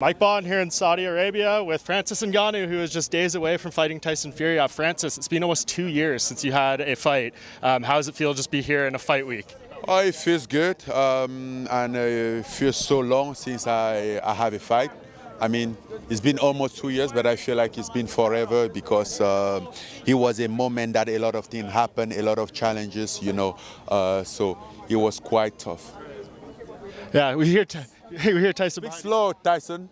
Mike Bohn here in Saudi Arabia with Francis Ngannou, who is just days away from fighting Tyson Fury. Uh, Francis, it's been almost two years since you had a fight. Um, how does it feel just be here in a fight week? Oh, it feels good, um, and uh, it feels so long since I, I have a fight. I mean, it's been almost two years, but I feel like it's been forever because uh, it was a moment that a lot of things happened, a lot of challenges, you know. Uh, so it was quite tough. Yeah, we hear. Hey, we hear Tyson. Big slow, Tyson.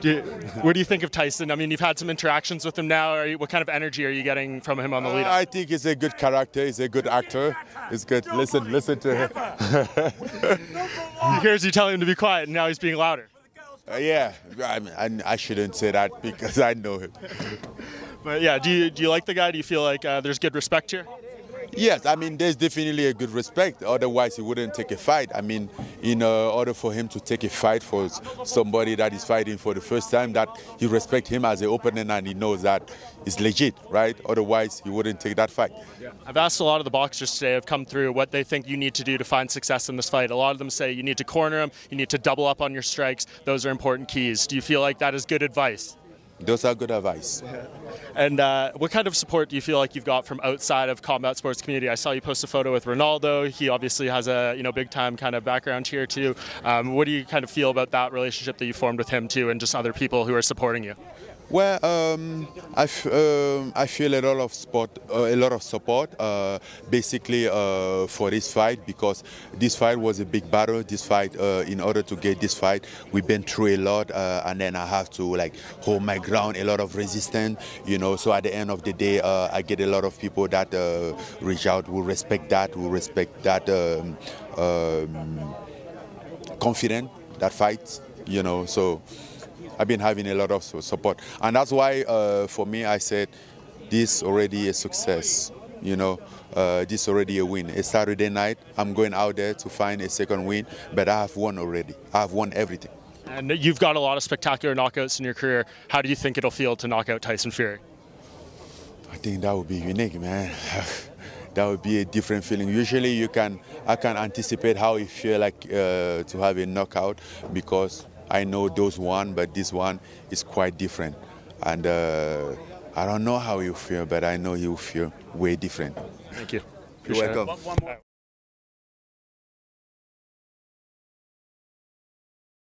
Do you, what do you think of Tyson? I mean, you've had some interactions with him now. You, what kind of energy are you getting from him on the lead? Uh, I think he's a good character. He's a good actor. He's good. Listen, listen to him. he hears you telling him to be quiet, and now he's being louder. Uh, yeah, I, I, I, shouldn't say that because I know him. but yeah, do you do you like the guy? Do you feel like uh, there's good respect here? Yes, I mean, there's definitely a good respect. Otherwise, he wouldn't take a fight. I mean, in uh, order for him to take a fight for somebody that is fighting for the first time, that he respect him as an opponent and he knows that it's legit, right? Otherwise, he wouldn't take that fight. Yeah. I've asked a lot of the boxers today have come through what they think you need to do to find success in this fight. A lot of them say you need to corner him, you need to double up on your strikes. Those are important keys. Do you feel like that is good advice? Those are good advice. And uh, what kind of support do you feel like you've got from outside of combat sports community? I saw you post a photo with Ronaldo. He obviously has a you know big time kind of background here too. Um, what do you kind of feel about that relationship that you formed with him too, and just other people who are supporting you? Well, um, I, um, I feel a lot of support, uh, a lot of support, uh, basically uh, for this fight because this fight was a big battle. This fight, uh, in order to get this fight, we've been through a lot, uh, and then I have to like hold my ground. A lot of resistance, you know. So at the end of the day, uh, I get a lot of people that reach out, who respect that, who respect that um, um confident that fight, you know. So. I've been having a lot of support. And that's why, uh, for me, I said, this already a success. You know, uh, this already a win. A Saturday night, I'm going out there to find a second win, but I have won already. I have won everything. And you've got a lot of spectacular knockouts in your career. How do you think it'll feel to knock out Tyson Fury? I think that would be unique, man. that would be a different feeling. Usually, you can I can anticipate how you feel like uh, to have a knockout because I know those one, but this one is quite different. And uh, I don't know how you feel, but I know you feel way different. Thank you. You're welcome.